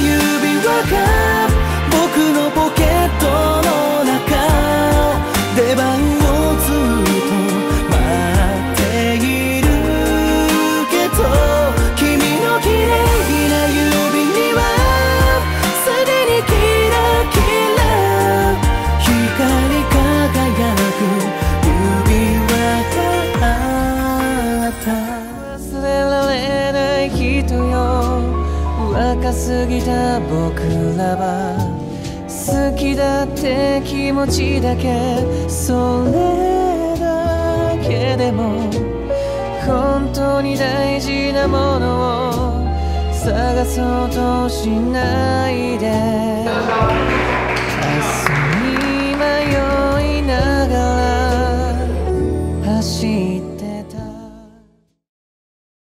You'll be welcome 高すぎた僕らは好きだって気持ちだけそれだけでも本当に大事なものを探そうとしないで。